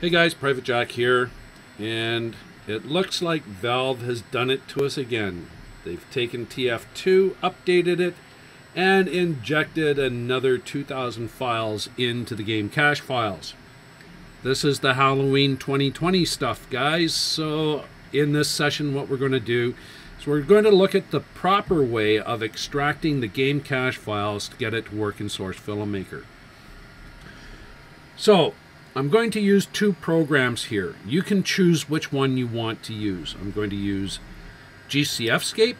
Hey guys, Private Jack here, and it looks like Valve has done it to us again. They've taken TF2, updated it, and injected another 2,000 files into the game cache files. This is the Halloween 2020 stuff, guys. So in this session, what we're going to do is we're going to look at the proper way of extracting the game cache files to get it to work in Source Filmmaker. So I'm going to use two programs here. You can choose which one you want to use. I'm going to use GCFscape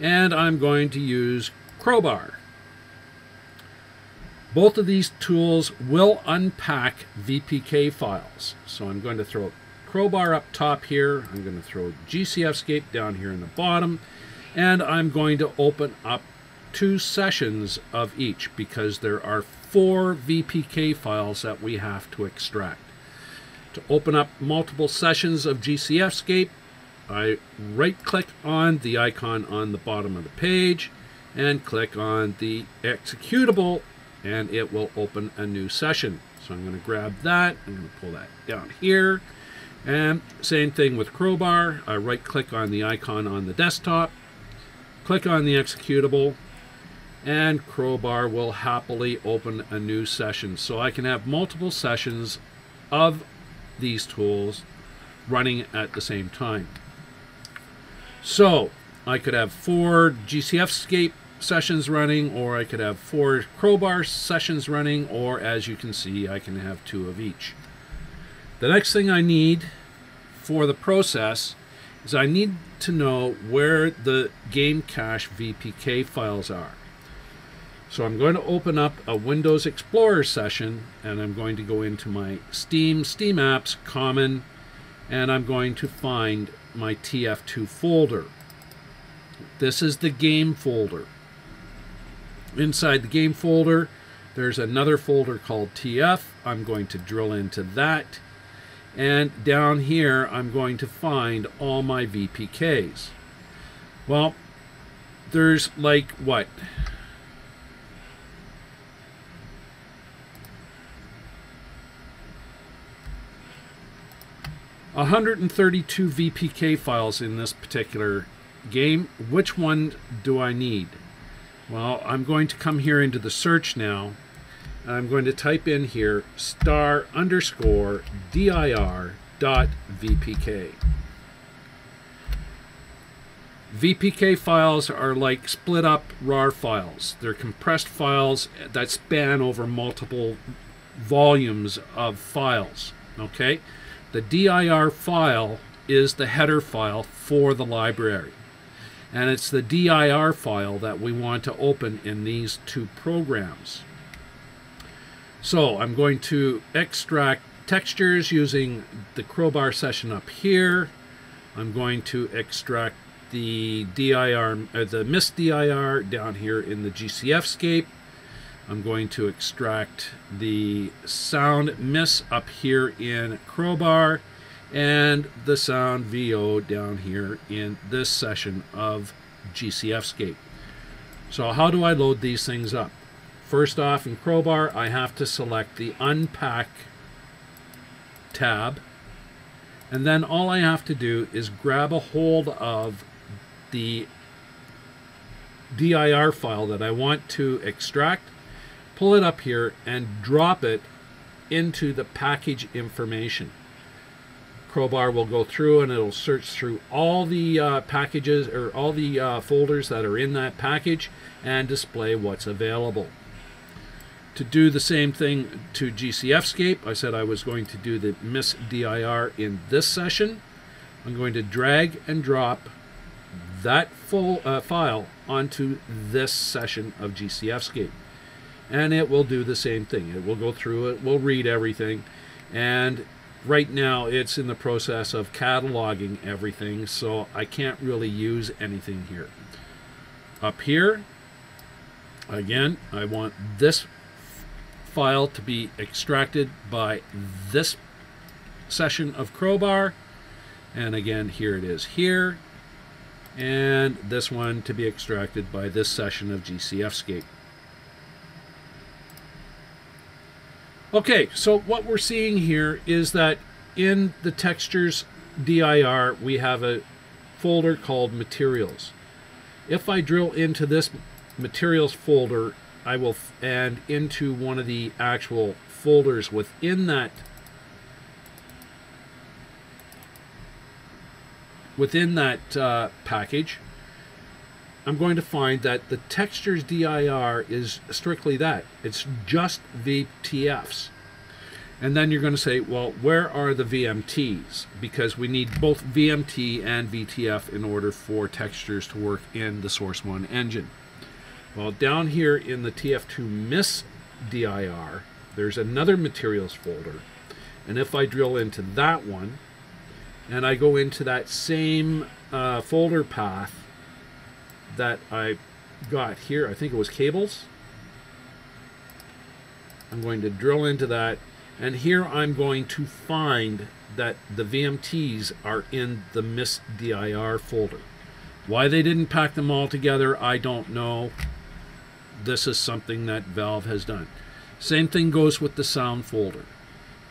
and I'm going to use Crowbar. Both of these tools will unpack VPK files. So I'm going to throw Crowbar up top here. I'm going to throw GCFscape down here in the bottom. And I'm going to open up two sessions of each because there are four VPK files that we have to extract. To open up multiple sessions of GCFscape, I right click on the icon on the bottom of the page and click on the executable and it will open a new session. So I'm going to grab that, I'm going to pull that down here. And same thing with Crowbar. I right click on the icon on the desktop, click on the executable, and Crowbar will happily open a new session. So I can have multiple sessions of these tools running at the same time. So I could have four GCFscape sessions running, or I could have four Crowbar sessions running, or as you can see, I can have two of each. The next thing I need for the process is I need to know where the game cache VPK files are. So I'm going to open up a Windows Explorer session and I'm going to go into my Steam, Steam Apps, Common, and I'm going to find my TF2 folder. This is the game folder. Inside the game folder, there's another folder called TF. I'm going to drill into that. And down here, I'm going to find all my VPKs. Well, there's like, what, 132 VPK files in this particular game. Which one do I need? Well, I'm going to come here into the search now. I'm going to type in here star underscore dir dot VPK. VPK files are like split up RAR files. They're compressed files that span over multiple volumes of files. Okay? The dir file is the header file for the library. And it's the dir file that we want to open in these two programs. So I'm going to extract textures using the crowbar session up here. I'm going to extract the dir, uh, the MISC-dir down here in the GCFscape. I'm going to extract the sound miss up here in Crowbar and the sound VO down here in this session of GCFscape. So how do I load these things up? First off in Crowbar I have to select the Unpack tab and then all I have to do is grab a hold of the dir file that I want to extract pull it up here and drop it into the package information. Crowbar will go through and it'll search through all the uh, packages or all the uh, folders that are in that package and display what's available. To do the same thing to GCFscape, I said I was going to do the MISC-dir in this session. I'm going to drag and drop that full uh, file onto this session of GCFscape and it will do the same thing. It will go through it, will read everything, and right now it's in the process of cataloging everything, so I can't really use anything here. Up here, again, I want this file to be extracted by this session of Crowbar, and again, here it is here, and this one to be extracted by this session of GCFscape. Okay, so what we're seeing here is that in the textures dir we have a folder called materials. If I drill into this materials folder, I will and into one of the actual folders within that within that uh, package, I'm going to find that the textures dir is strictly that. It's just VTFs. And then you're going to say, well, where are the VMTs? Because we need both VMT and VTF in order for textures to work in the Source 1 engine. Well, down here in the TF2 miss DIR, there's another materials folder. And if I drill into that one, and I go into that same uh, folder path that I got here, I think it was cables. I'm going to drill into that and here I'm going to find that the VMTs are in the MIS DIR folder. Why they didn't pack them all together, I don't know. This is something that Valve has done. Same thing goes with the sound folder.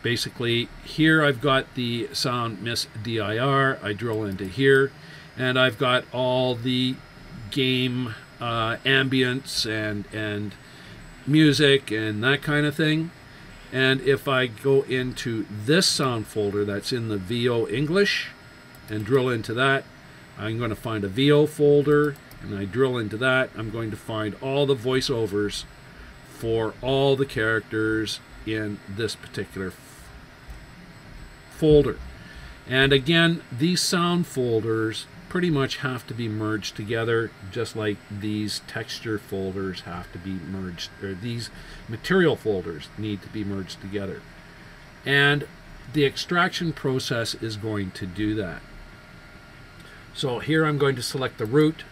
Basically, here I've got the sound MIS DIR. I drill into here, and I've got all the game uh, ambience and and music and that kind of thing. And if I go into this sound folder that's in the VO English and drill into that, I'm going to find a VO folder and I drill into that. I'm going to find all the voiceovers for all the characters in this particular folder. And again, these sound folders pretty much have to be merged together just like these texture folders have to be merged or these material folders need to be merged together. And the extraction process is going to do that. So here I'm going to select the root.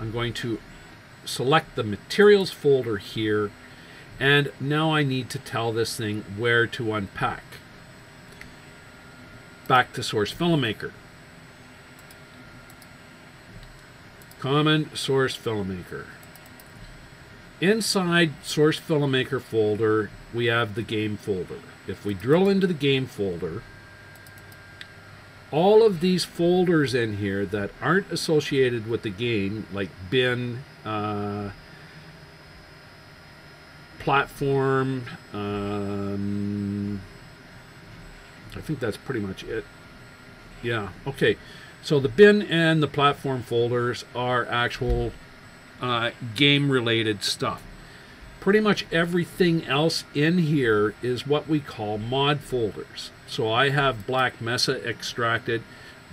I'm going to select the materials folder here. And now I need to tell this thing where to unpack. Back to source filmmaker Common Source Filmmaker. Inside Source Filmmaker folder, we have the game folder. If we drill into the game folder, all of these folders in here that aren't associated with the game, like bin, uh, platform, um, I think that's pretty much it. Yeah, okay. So the bin and the platform folders are actual uh, game related stuff. Pretty much everything else in here is what we call mod folders. So I have Black Mesa extracted.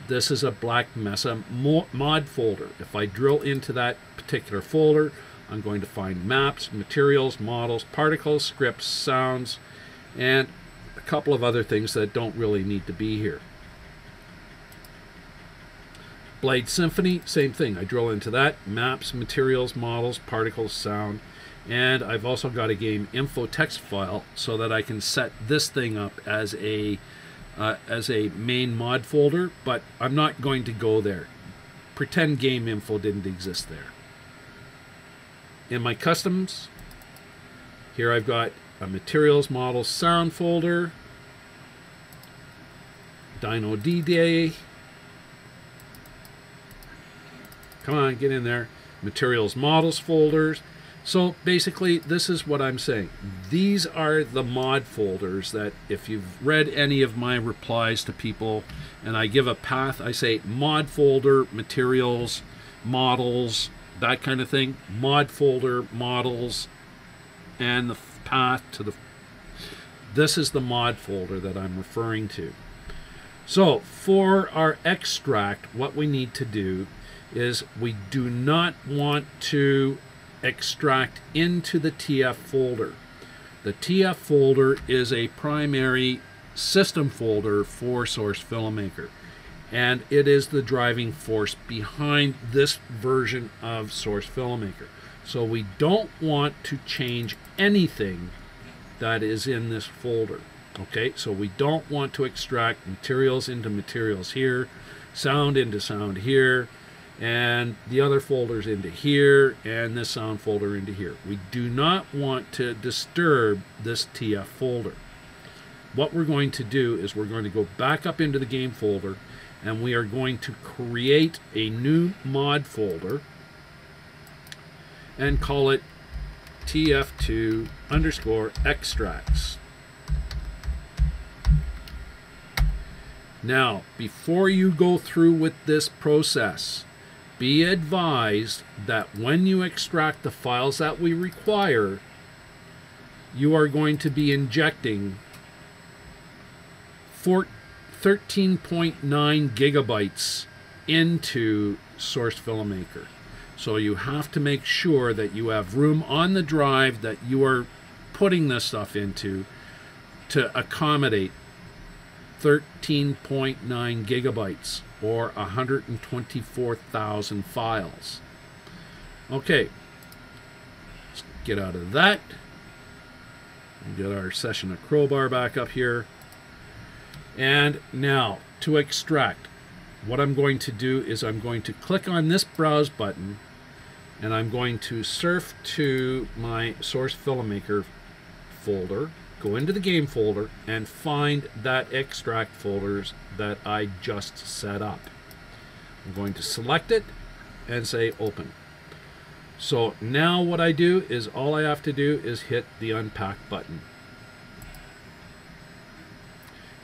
This is a Black Mesa mod folder. If I drill into that particular folder, I'm going to find maps, materials, models, particles, scripts, sounds, and a couple of other things that don't really need to be here. Blade Symphony, same thing. I drill into that. Maps, materials, models, particles, sound. And I've also got a game info text file so that I can set this thing up as a uh, as a main mod folder, but I'm not going to go there. Pretend game info didn't exist there. In my customs, here I've got a materials, models, sound folder, Dino D-Day, Come on, get in there. Materials models folders. So basically, this is what I'm saying. These are the mod folders that if you've read any of my replies to people and I give a path, I say mod folder, materials, models, that kind of thing. Mod folder, models, and the path to the... This is the mod folder that I'm referring to. So for our extract, what we need to do is we do not want to extract into the TF folder. The TF folder is a primary system folder for Source Filmmaker and it is the driving force behind this version of Source Filmmaker. So we don't want to change anything that is in this folder. Okay, so we don't want to extract materials into materials here, sound into sound here, and the other folders into here and this sound folder into here. We do not want to disturb this TF folder. what we're going to do is we're going to go back up into the game folder and we are going to create a new mod folder and call it tf2 underscore extracts. Now, before you go through with this process, be advised that when you extract the files that we require, you are going to be injecting 13.9 gigabytes into Source Filmmaker. So you have to make sure that you have room on the drive that you are putting this stuff into to accommodate 13.9 gigabytes or 124,000 files. Okay, let's get out of that. Get our session of crowbar back up here. And now to extract, what I'm going to do is I'm going to click on this browse button and I'm going to surf to my source Filmmaker folder, go into the game folder, and find that extract folders that I just set up. I'm going to select it and say open. So now what I do is all I have to do is hit the unpack button.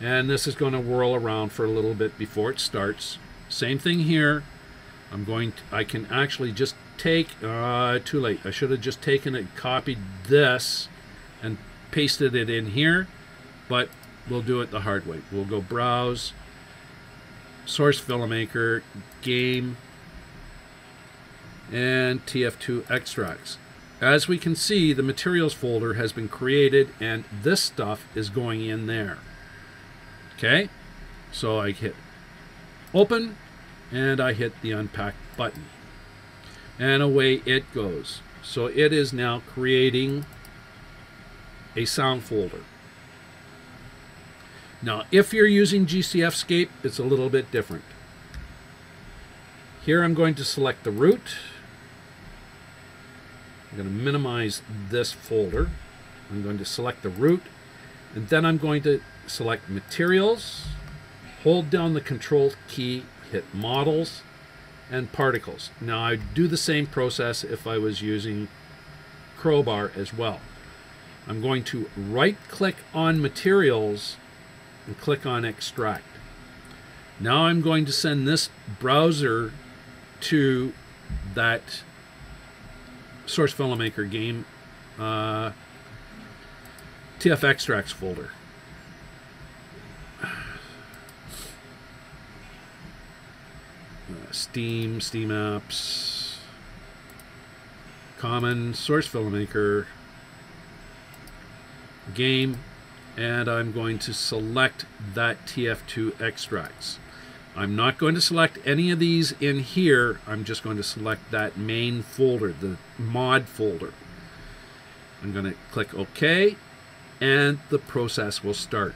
And this is going to whirl around for a little bit before it starts. Same thing here. I'm going to, I can actually just take, uh, too late. I should have just taken it, copied this, and pasted it in here, but we'll do it the hard way. We'll go browse, source filmmaker, game, and TF2 extracts. As we can see, the materials folder has been created and this stuff is going in there. Okay, so I hit open and I hit the unpack button and away it goes. So it is now creating a sound folder. Now, if you're using GCFscape, it's a little bit different. Here I'm going to select the root. I'm going to minimize this folder. I'm going to select the root, and then I'm going to select Materials, hold down the Control key, hit Models, and Particles. Now I'd do the same process if I was using Crowbar as well. I'm going to right-click on Materials and click on Extract. Now I'm going to send this browser to that Source Filmmaker game uh, TF extracts folder. Steam, Steam apps, common, source Filmmaker, game, and I'm going to select that TF2 extracts. I'm not going to select any of these in here. I'm just going to select that main folder, the mod folder. I'm going to click OK, and the process will start.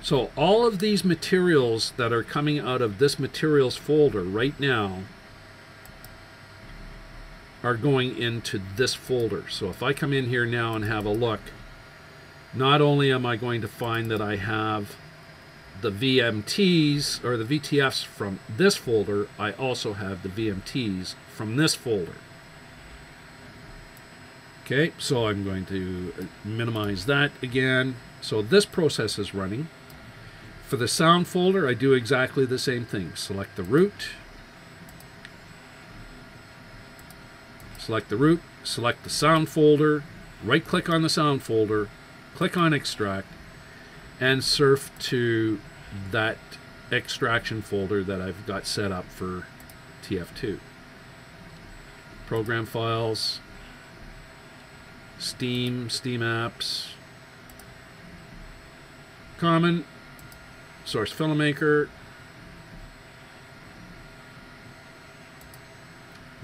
So all of these materials that are coming out of this materials folder right now are going into this folder. So if I come in here now and have a look, not only am I going to find that I have the VMTs or the VTFs from this folder, I also have the VMTs from this folder. Okay, so I'm going to minimize that again. So this process is running. For the sound folder, I do exactly the same thing. Select the root. Select the root, select the sound folder, right click on the sound folder, click on extract, and surf to that extraction folder that I've got set up for TF2. Program files, Steam, Steam apps, Common, Source Filmmaker,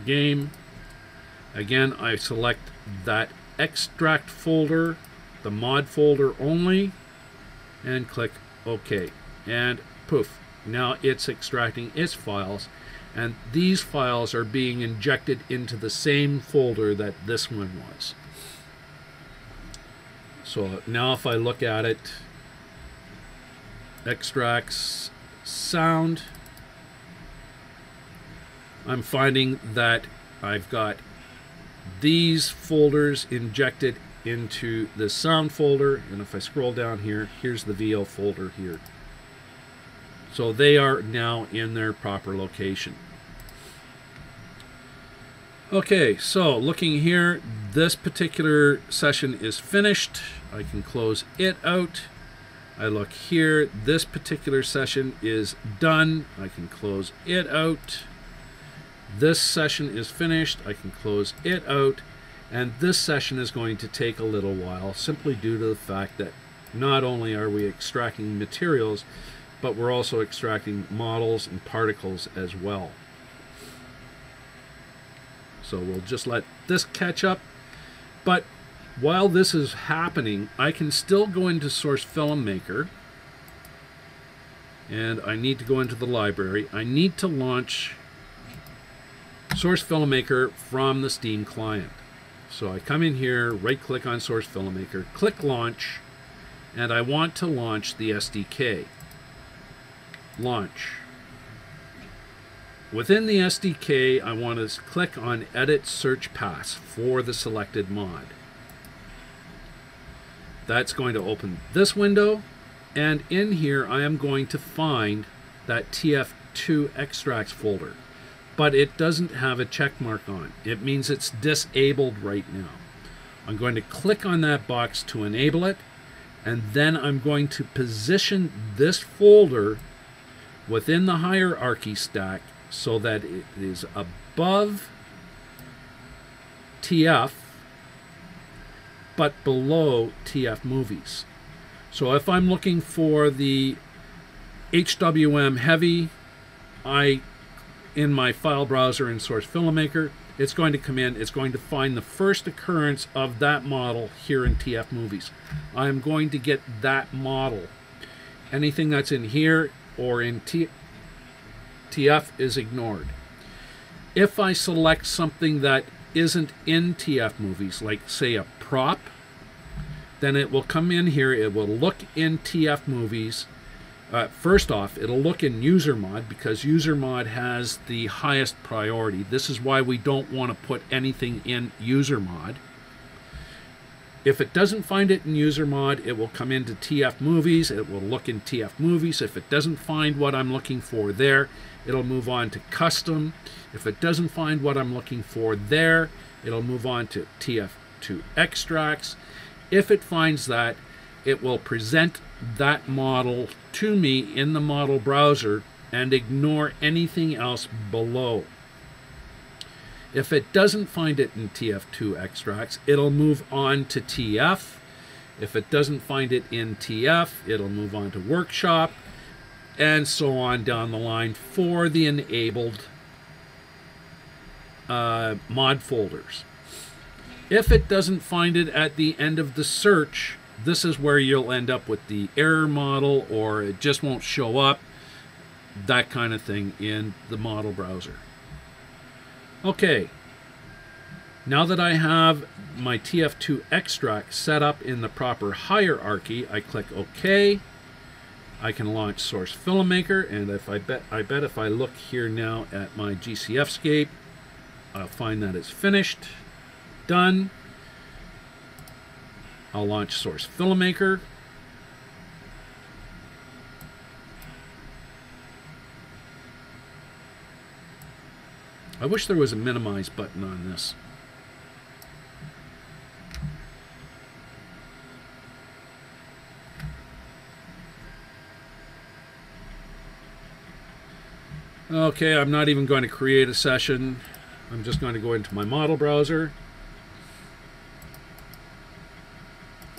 Game. Again, I select that extract folder, the mod folder only, and click OK and poof, now it's extracting its files and these files are being injected into the same folder that this one was. So now if I look at it, extracts sound, I'm finding that I've got these folders injected into the sound folder and if I scroll down here here's the VO folder here. So they are now in their proper location. Okay so looking here this particular session is finished. I can close it out. I look here this particular session is done. I can close it out. This session is finished. I can close it out and this session is going to take a little while simply due to the fact that not only are we extracting materials, but we're also extracting models and particles as well. So we'll just let this catch up. But while this is happening, I can still go into Source FilmMaker. And I need to go into the library. I need to launch Source FilmMaker from the Steam client. So I come in here, right click on Source FilmMaker, click Launch, and I want to launch the SDK. Launch. Within the SDK, I want to click on Edit Search Paths for the selected mod. That's going to open this window, and in here I am going to find that TF2 extracts folder but it doesn't have a check mark on. It means it's disabled right now. I'm going to click on that box to enable it, and then I'm going to position this folder within the hierarchy stack so that it is above TF, but below TF movies. So if I'm looking for the HWM heavy, I in my file browser in Source FilmMaker, it's going to come in, it's going to find the first occurrence of that model here in TF Movies. I'm going to get that model. Anything that's in here or in T TF is ignored. If I select something that isn't in TF Movies, like say a prop, then it will come in here, it will look in TF Movies, uh, first off, it'll look in user mod because user mod has the highest priority. This is why we don't want to put anything in user mod. If it doesn't find it in user mod, it will come into TF movies. It will look in TF movies. If it doesn't find what I'm looking for there, it'll move on to custom. If it doesn't find what I'm looking for there, it'll move on to TF2 extracts. If it finds that, it will present that model to me in the model browser and ignore anything else below. If it doesn't find it in TF2 extracts, it'll move on to TF. If it doesn't find it in TF, it'll move on to Workshop, and so on down the line for the enabled uh, mod folders. If it doesn't find it at the end of the search, this is where you'll end up with the error model or it just won't show up, that kind of thing in the model browser. Okay, now that I have my TF2 extract set up in the proper hierarchy, I click OK. I can launch Source FilmMaker, and if I bet I bet if I look here now at my GCFscape, I'll find that it's finished, done. I'll launch Source FilmMaker. I wish there was a minimize button on this. Okay, I'm not even going to create a session. I'm just going to go into my model browser.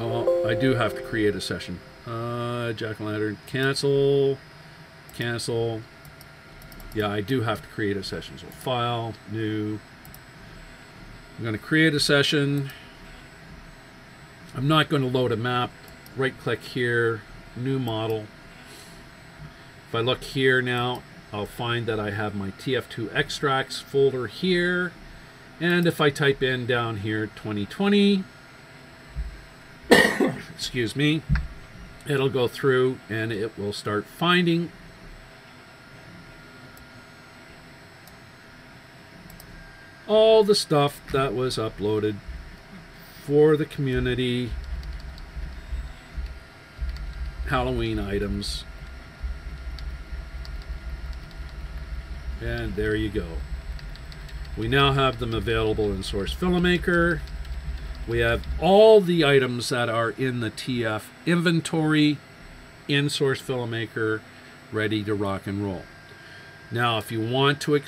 Oh, I do have to create a session. Uh, Jack-o'-lantern, cancel, cancel. Yeah, I do have to create a session. So file, new. I'm going to create a session. I'm not going to load a map. Right click here, new model. If I look here now, I'll find that I have my TF2 extracts folder here. And if I type in down here 2020, excuse me, it'll go through and it will start finding all the stuff that was uploaded for the community Halloween items. And there you go. We now have them available in Source Filmmaker. We have all the items that are in the TF inventory in Source Filmmaker ready to rock and roll. Now, if you want to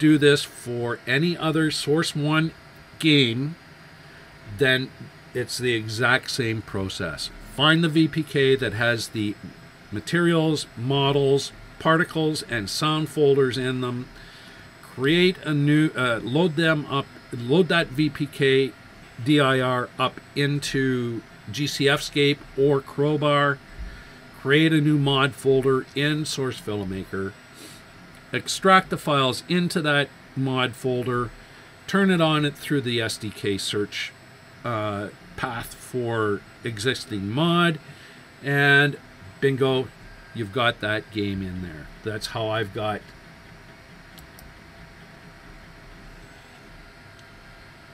do this for any other Source 1 game, then it's the exact same process. Find the VPK that has the materials, models, particles, and sound folders in them. Create a new, uh, load them up, load that VPK DIR up into GCFscape or Crowbar. Create a new mod folder in Source Filmmaker extract the files into that mod folder, turn it on it through the SDK search uh, path for existing mod, and bingo, you've got that game in there. That's how I've got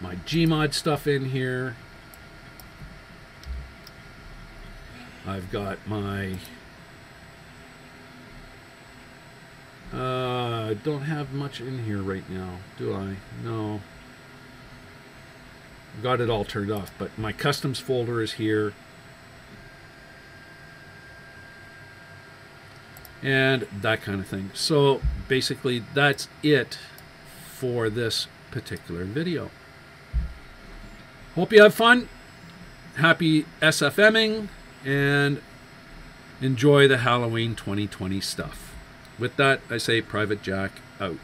my Gmod stuff in here. I've got my Uh, don't have much in here right now, do I? No. Got it all turned off, but my customs folder is here. And that kind of thing. So basically that's it for this particular video. Hope you have fun. Happy SFMing and enjoy the Halloween 2020 stuff. With that, I say Private Jack out.